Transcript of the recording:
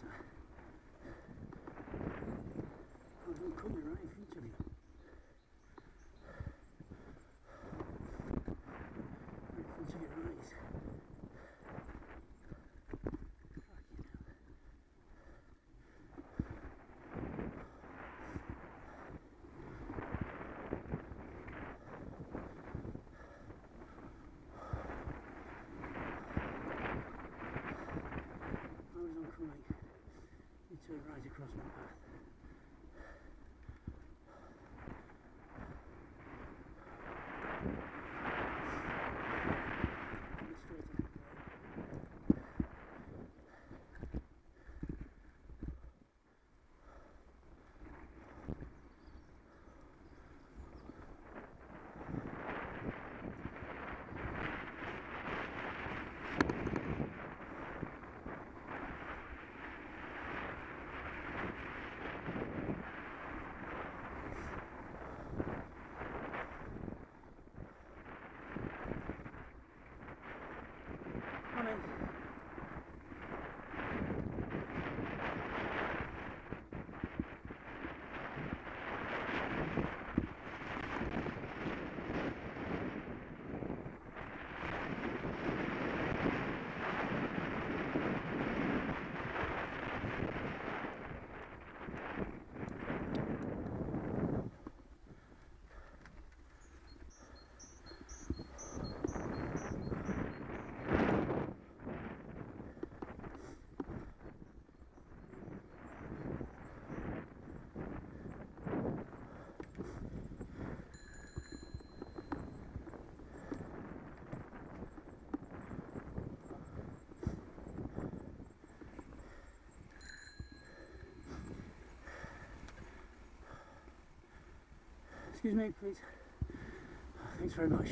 Sir. I'll going to come in front of you. Excuse me, please. Thanks very much.